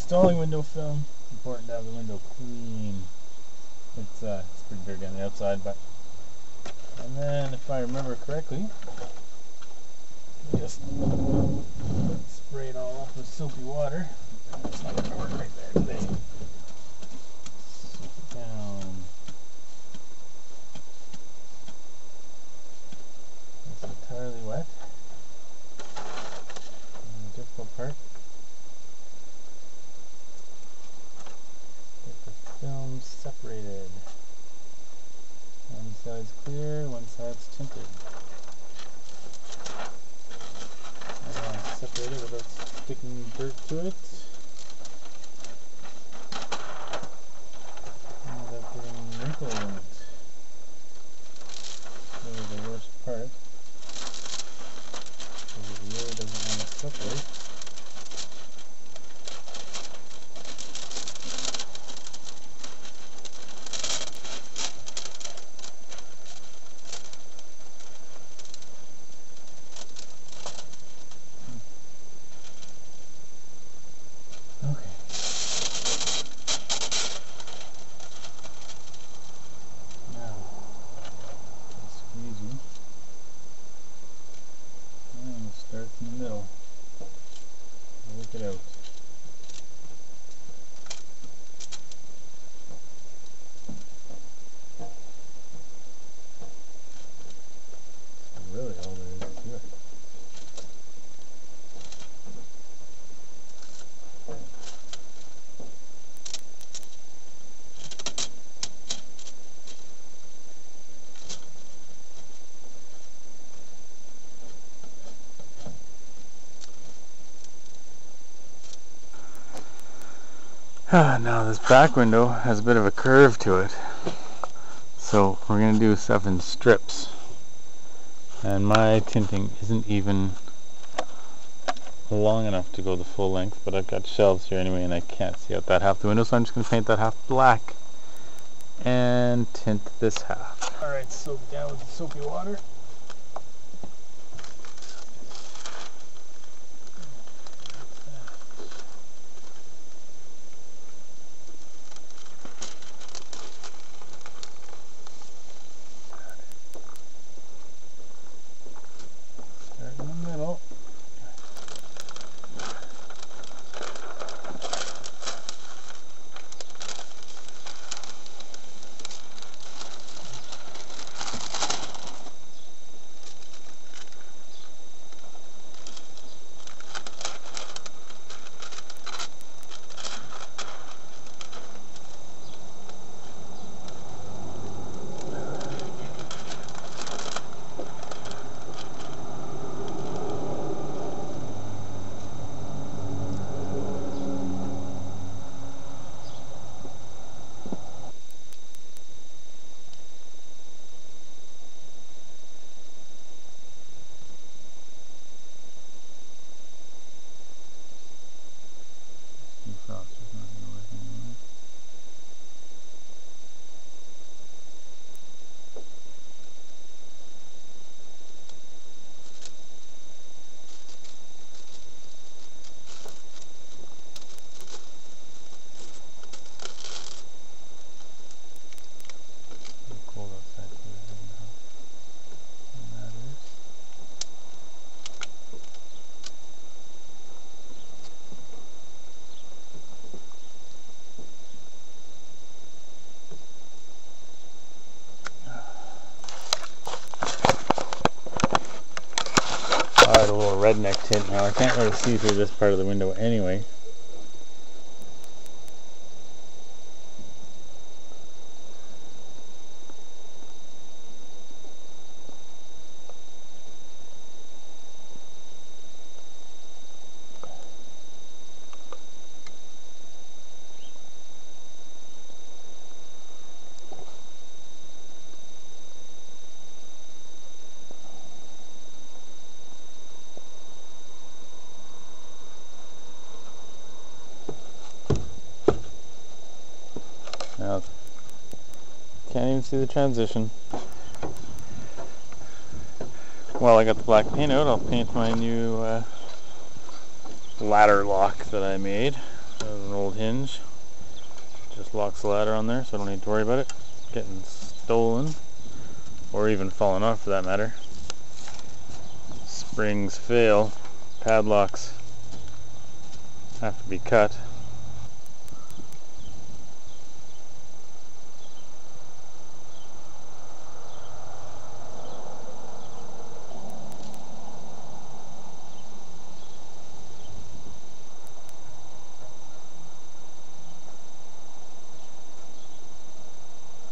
installing window film, important to have the window clean. It's uh, it's pretty dirty on the outside, but and then if I remember correctly, just spray it all off with soapy water. Not gonna work right there today. Good, good. now this back window has a bit of a curve to it. So we're going to do seven strips. And my tinting isn't even long enough to go the full length, but I've got shelves here anyway and I can't see out that half the window, so I'm just going to paint that half black and tint this half. Alright, soak down with the soapy water. Start in the middle. Defrost is not going to work anymore. It's cold outside, so it doesn't help. And that is A little redneck tint now. I can't really see through this part of the window anyway. Now, can't even see the transition. While I got the black paint out, I'll paint my new uh, ladder lock that I made. There's an old hinge. Just locks the ladder on there so I don't need to worry about it getting stolen or even falling off for that matter. Springs fail, padlocks have to be cut.